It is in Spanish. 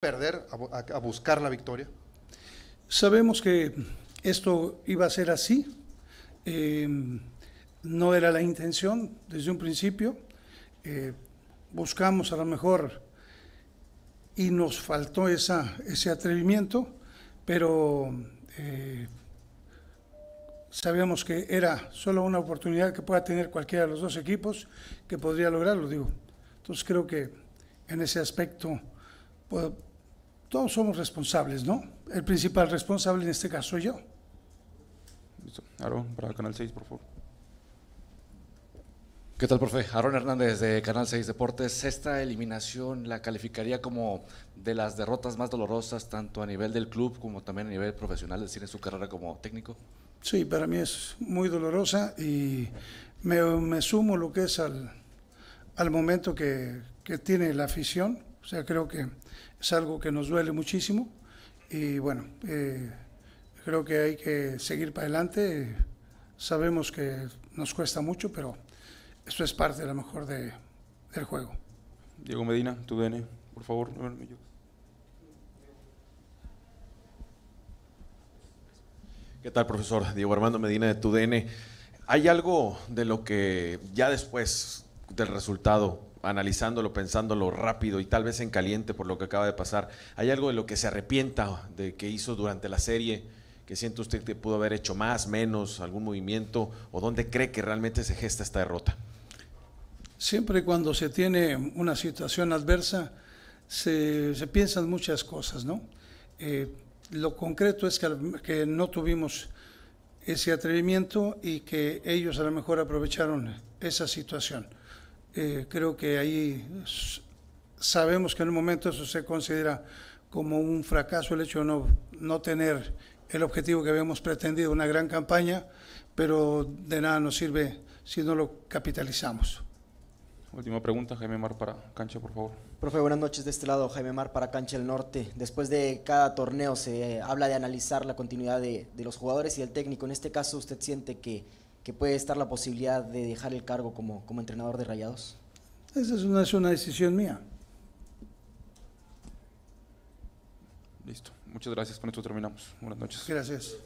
perder a, buscar la victoria? Sabemos que esto iba a ser así. eh, no era la intención desde un principio. eh, buscamos a lo mejor y nos faltó ese atrevimiento, pero eh, sabíamos que era solo una oportunidad que pueda tener cualquiera de los dos equipos que podría lograrlo, digo. Entonces creo que en ese aspecto todos somos responsables, ¿no? El principal responsable en este caso soy yo. Listo. Aarón, para Canal 6, por favor. ¿Qué tal, profe? Aaron Hernández de Canal 6 Deportes. ¿Esta eliminación la calificaría como de las derrotas más dolorosas, tanto a nivel del club como también a nivel profesional, es decir, en su carrera como técnico? Sí, para mí es muy dolorosa y me, me sumo lo que es al, al momento que, que tiene la afición. O sea, creo que es algo que nos duele muchísimo y bueno, eh, creo que hay que seguir para adelante. Sabemos que nos cuesta mucho, pero esto es parte a lo mejor de, del juego. Diego Medina, tu DN, por favor. ¿Qué tal, profesor? Diego Armando Medina de TUDN. ¿Hay algo de lo que ya después del resultado, analizándolo, pensándolo rápido y tal vez en caliente por lo que acaba de pasar, hay algo de lo que se arrepienta de que hizo durante la serie, que siente usted que pudo haber hecho más, menos, algún movimiento, o dónde cree que realmente se gesta esta derrota? Siempre cuando se tiene una situación adversa, se, piensan muchas cosas, ¿no? Eh, lo concreto es que, que no tuvimos ese atrevimiento y que ellos a lo mejor aprovecharon esa situación. Eh, creo que ahí sabemos que en un momento eso se considera como un fracaso el hecho de no, no tener el objetivo que habíamos pretendido, una gran campaña, pero de nada nos sirve si no lo capitalizamos. Última pregunta, Jaime Mar para Cancha, por favor. Profe, buenas noches. De este lado, Jaime Mar para Cancha del Norte. Después de cada torneo se habla de analizar la continuidad de, de los jugadores y del técnico. En este caso, ¿usted siente que, que puede estar la posibilidad de dejar el cargo como, como entrenador de Rayados? Esa es una, es una decisión mía. Listo. Muchas gracias. Con esto terminamos. Buenas noches. Gracias.